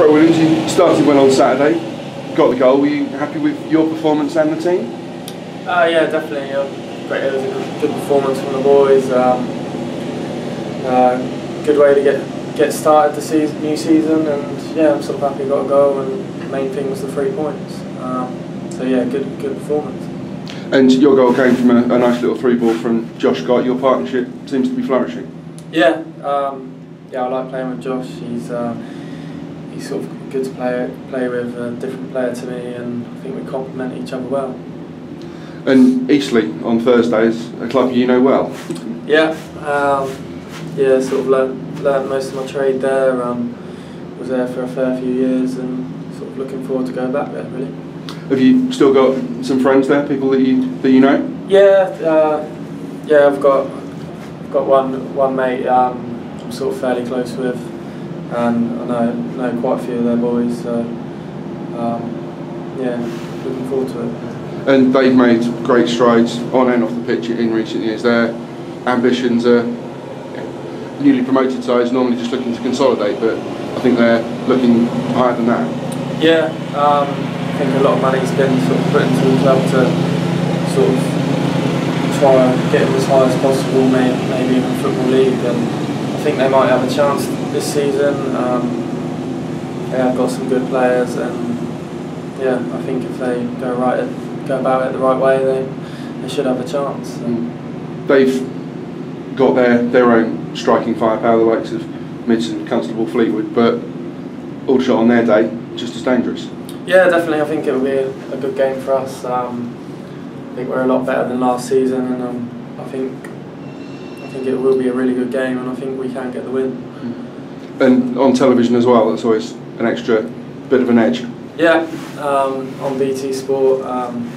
Brett Williams, you started well on Saturday, got the goal. Were you happy with your performance and the team? Uh, yeah, definitely. Um, great. It was a good, good performance from the boys. Um, uh, good way to get get started the season, new season, and yeah, I'm sort of happy got a goal. And the main thing was the three points. Um, so yeah, good good performance. And your goal came from a, a nice little through ball from Josh Scott. Your partnership seems to be flourishing. Yeah, um, yeah, I like playing with Josh. He's uh, he's sort of good to play play with, a different player to me, and I think we complement each other well. And Eastleigh on Thursdays, a club you know well. Yeah, um, yeah, sort of learned, learnt most of my trade there. Um, was there for a fair few years, and sort of looking forward to going back there. Really. Have you still got some friends there, people that you that you know? Yeah, uh, yeah, I've got I've got one one mate um, I'm sort of fairly close with, and I know know quite a few of their boys. So um, yeah, looking forward to it. And they've made great strides on and off the pitch in recent years. Their ambitions are newly promoted sides, normally just looking to consolidate, but I think they're looking higher than that. Yeah, um, I think a lot of money's been sort of put into the club to sort of try and get as high as possible, maybe, maybe even Football League. And think they might have a chance this season. Um, they have got some good players, and yeah, I think if they go right go about it the right way, they, they should have a chance. Mm. They've got their, their own striking firepower, the likes of Midson, Constable, Fleetwood, but Aldershot on their day, just as dangerous. Yeah, definitely. I think it will be a, a good game for us. Um, I think we're a lot better than last season, and um, I think think it will be a really good game, and I think we can get the win. Mm. And on television as well, that's always an extra bit of an edge. Yeah, um, on BT Sport, um,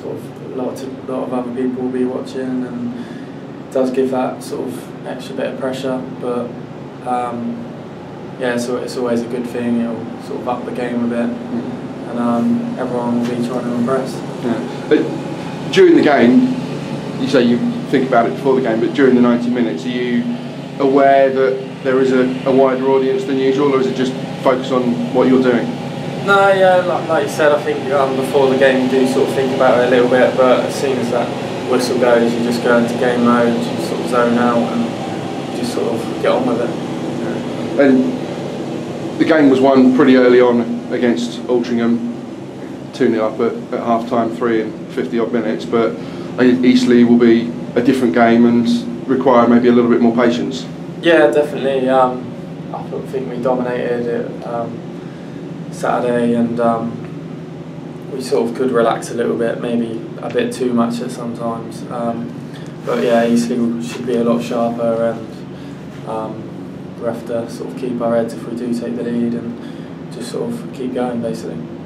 sort of a lot, of, lot of other people will be watching, and it does give that sort of extra bit of pressure. But um, yeah, so it's always a good thing. It'll sort of up the game a bit, mm. and um, everyone will be trying to impress. Yeah. But during the game, you say you think about it before the game, but during the 90 minutes, are you aware that there is a, a wider audience than usual, or is it just focus on what you're doing? No, yeah, like, like you said, I think um, before the game you do sort of think about it a little bit, but as soon as that whistle goes, you just go into game mode, you sort of zone out and just sort of get on with it. And the game was won pretty early on against Altrincham, 2 0 up at, at half time, 3 in 50 odd minutes, but Eastleigh will be a different game and require maybe a little bit more patience. Yeah, definitely. Um, I think we dominated it. Um, Saturday, and um, we sort of could relax a little bit, maybe a bit too much at sometimes. Um, but yeah, Eastleigh should be a lot sharper, and um, we have to sort of keep our heads if we do take the lead, and just sort of keep going basically.